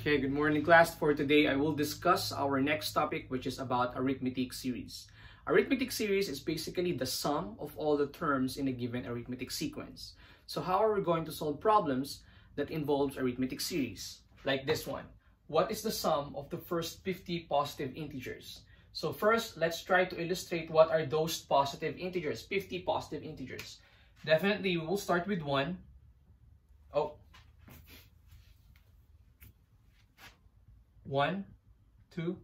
Okay, good morning class. For today, I will discuss our next topic, which is about arithmetic series. Arithmetic series is basically the sum of all the terms in a given arithmetic sequence. So how are we going to solve problems that involves arithmetic series? Like this one. What is the sum of the first 50 positive integers? So first, let's try to illustrate what are those positive integers, 50 positive integers. Definitely, we will start with 1. 1, 2,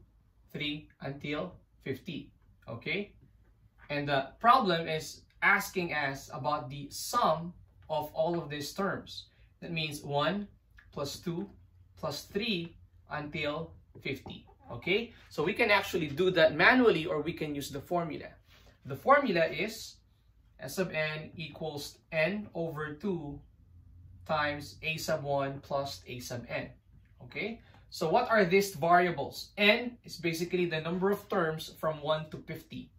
3 until 50. Okay? And the problem is asking us about the sum of all of these terms. That means 1 plus 2 plus 3 until 50. Okay? So we can actually do that manually or we can use the formula. The formula is S sub n equals n over 2 times a sub 1 plus a sub n. Okay? So what are these variables? n is basically the number of terms from 1 to 50.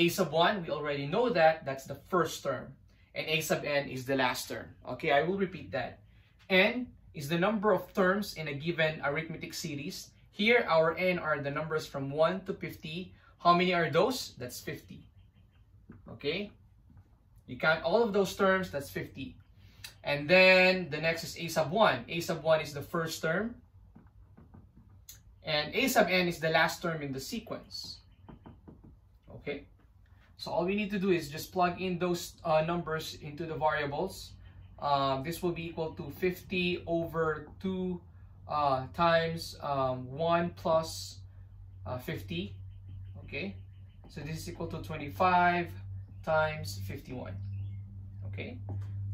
a sub 1, we already know that. That's the first term. And a sub n is the last term. Okay, I will repeat that. n is the number of terms in a given arithmetic series. Here, our n are the numbers from 1 to 50. How many are those? That's 50. Okay? You count all of those terms, that's 50. And then the next is a sub 1. a sub 1 is the first term. And a sub n is the last term in the sequence. Okay? So all we need to do is just plug in those uh, numbers into the variables. Um, this will be equal to 50 over 2 uh, times um, 1 plus, uh, 50. Okay? So this is equal to 25 times 51. Okay?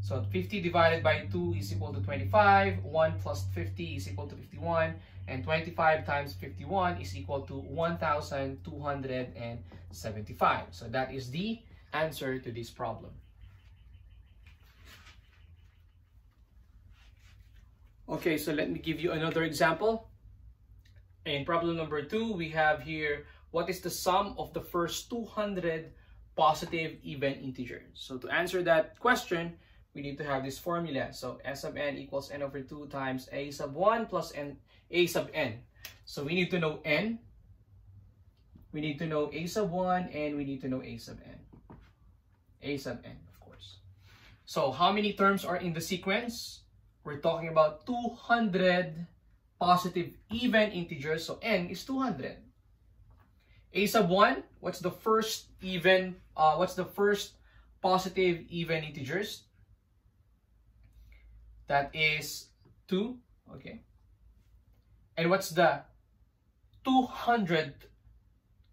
So 50 divided by 2 is equal to 25. 1 plus 50 is equal to 51 and 25 times 51 is equal to 1,275. So that is the answer to this problem. Okay, so let me give you another example. In problem number two, we have here, what is the sum of the first 200 positive even integers? So to answer that question, we need to have this formula. So S sub n equals n over 2 times a sub 1 plus n a sub n. So we need to know n, we need to know a sub 1, and we need to know a sub n. a sub n, of course. So how many terms are in the sequence? We're talking about 200 positive even integers, so n is 200. a sub 1, what's the first even, uh, what's the first positive even integers? That is 2, okay. And what's the 200th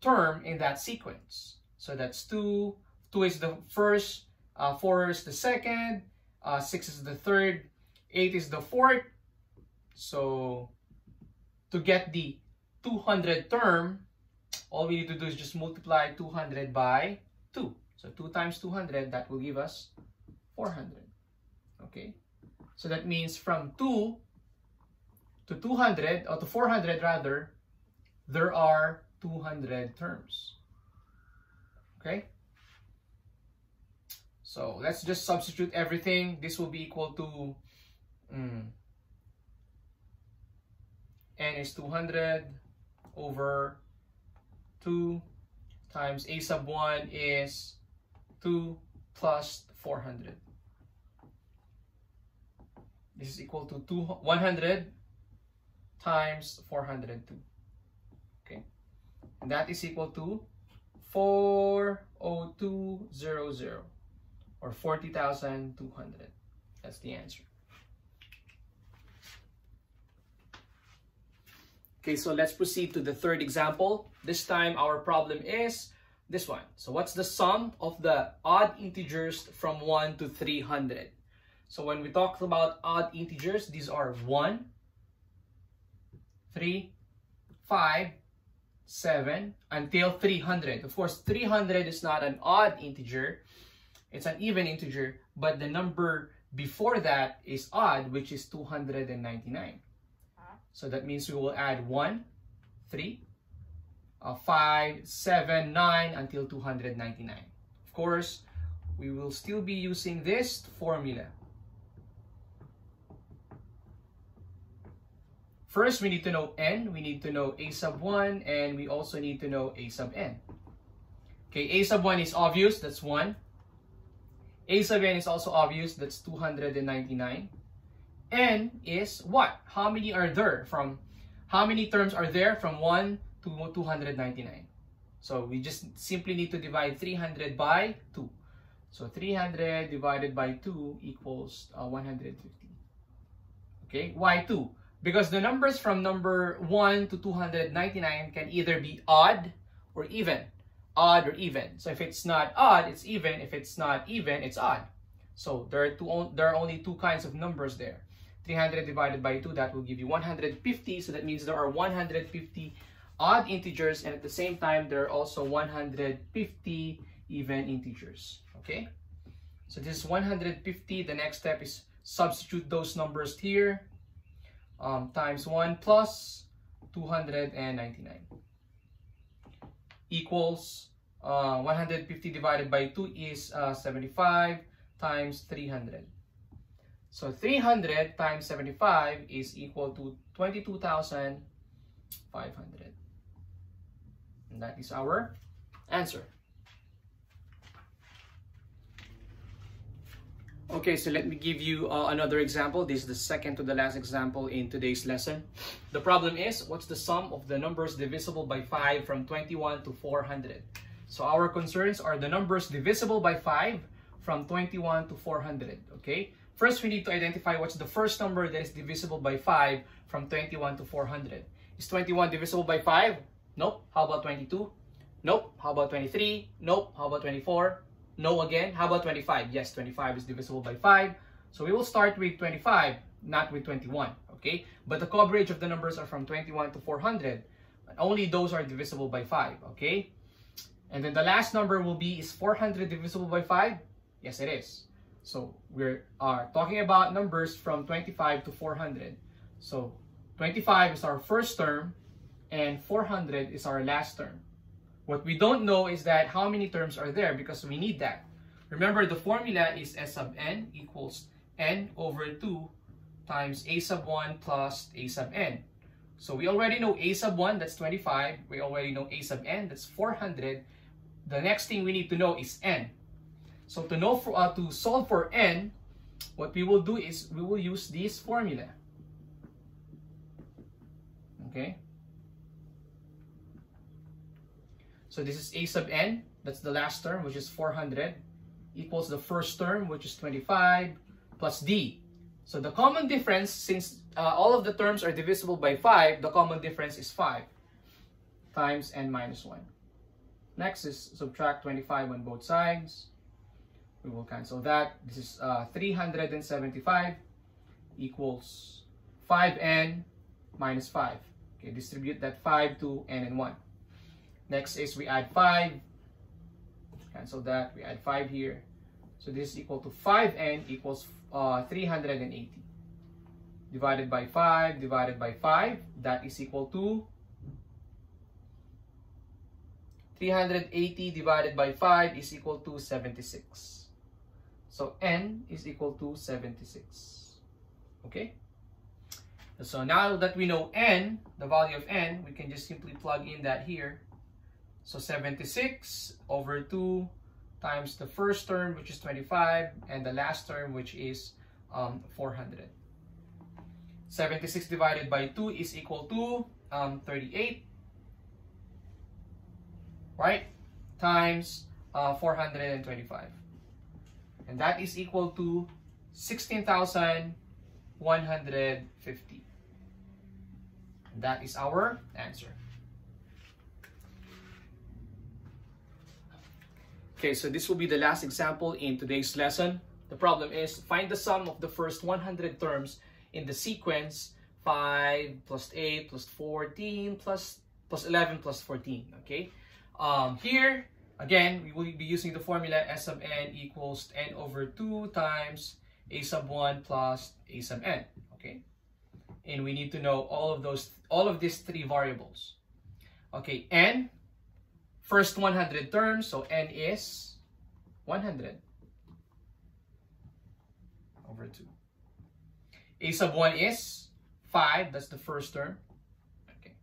term in that sequence? So that's 2, 2 is the first, uh, 4 is the second, uh, 6 is the third, 8 is the fourth. So to get the 200 term, all we need to do is just multiply 200 by 2. So 2 times 200, that will give us 400. Okay? So that means from 2 to 200, or to 400 rather, there are 200 terms. Okay? So let's just substitute everything. This will be equal to mm, n is 200 over 2 times a sub 1 is 2 plus 400. This is equal to two, 100 times 402. Okay. And that is equal to 40200 or 40,200. That's the answer. Okay, so let's proceed to the third example. This time our problem is this one. So what's the sum of the odd integers from 1 to 300? So when we talk about odd integers, these are 1, 3, 5, 7, until 300. Of course, 300 is not an odd integer. It's an even integer, but the number before that is odd, which is 299. So that means we will add 1, 3, uh, 5, 7, 9 until 299. Of course, we will still be using this formula. First we need to know n, we need to know a sub 1, and we also need to know a sub n. Okay, a sub 1 is obvious, that's 1. a sub n is also obvious, that's 299. n is what? How many are there from, how many terms are there from 1 to 299? So we just simply need to divide 300 by 2. So 300 divided by 2 equals uh, 150. Okay, why 2? Because the numbers from number 1 to 299 can either be odd or even. Odd or even. So if it's not odd, it's even. If it's not even, it's odd. So there are, two, there are only two kinds of numbers there. 300 divided by 2, that will give you 150. So that means there are 150 odd integers and at the same time there are also 150 even integers okay so this is 150 the next step is substitute those numbers here um, times 1 plus 299 equals uh, 150 divided by 2 is uh, 75 times 300 so 300 times 75 is equal to 22,500 and that is our answer. Okay, so let me give you uh, another example. This is the second to the last example in today's lesson. The problem is, what's the sum of the numbers divisible by 5 from 21 to 400? So our concerns are the numbers divisible by 5 from 21 to 400, okay? First, we need to identify what's the first number that is divisible by 5 from 21 to 400. Is 21 divisible by 5? Nope. How about 22? Nope. How about 23? Nope. How about 24? No again. How about 25? Yes, 25 is divisible by 5. So we will start with 25, not with 21. Okay? But the coverage of the numbers are from 21 to 400. Only those are divisible by 5. Okay? And then the last number will be, is 400 divisible by 5? Yes, it is. So we are talking about numbers from 25 to 400. So 25 is our first term, and 400 is our last term. What we don't know is that how many terms are there because we need that. Remember, the formula is S sub n equals n over 2 times a sub 1 plus a sub n. So we already know a sub 1, that's 25. We already know a sub n, that's 400. The next thing we need to know is n. So to know for, uh, to solve for n, what we will do is we will use this formula. Okay? So this is a sub n, that's the last term, which is 400, equals the first term, which is 25, plus d. So the common difference, since uh, all of the terms are divisible by 5, the common difference is 5 times n minus 1. Next is subtract 25 on both sides. We will cancel that. This is uh, 375 equals 5n minus 5. Okay, distribute that 5 to n and 1. Next is we add 5. Cancel that. We add 5 here. So this is equal to 5n equals uh, 380. Divided by 5, divided by 5, that is equal to 380 divided by 5 is equal to 76. So n is equal to 76. Okay? So now that we know n, the value of n, we can just simply plug in that here. So 76 over 2 times the first term, which is 25, and the last term, which is um, 400. 76 divided by 2 is equal to um, 38, right? Times uh, 425. And that is equal to 16,150. That is our answer. Okay, so this will be the last example in today's lesson. The problem is find the sum of the first 100 terms in the sequence 5 plus 8 plus 14 plus plus 11 plus 14. Okay, um, here again we will be using the formula s sub n equals n over 2 times a sub 1 plus a sub n. Okay, and we need to know all of those all of these three variables. Okay, n First 100 terms, so n is 100 over 2. a sub 1 is 5, that's the first term. Okay.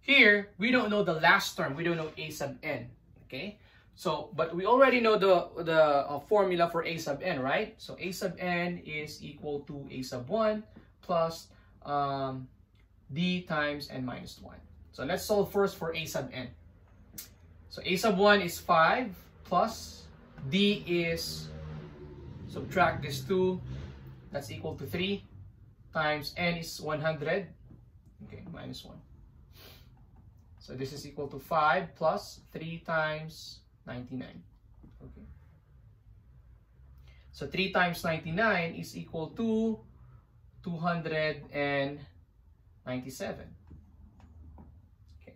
Here, we don't know the last term. We don't know a sub n. Okay. So, but we already know the, the uh, formula for a sub n, right? So a sub n is equal to a sub 1 plus um, d times n minus 1. So let's solve first for a sub n. So a sub 1 is 5 plus d is, subtract this 2, that's equal to 3 times n is 100. Okay, minus 1. So this is equal to 5 plus 3 times 99. Okay. So 3 times 99 is equal to 297. Okay.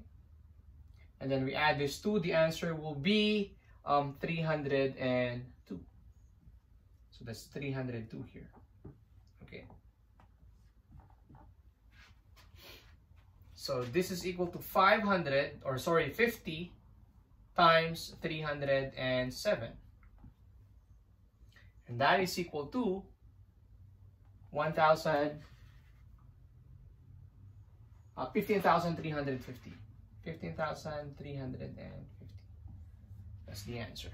And then we add this 2, the answer will be um, 302. So that's 302 here. Okay. So this is equal to 500, or sorry, 50 times 307. And that is equal to 1,000, uh, 15,350. 15,350. That's the answer.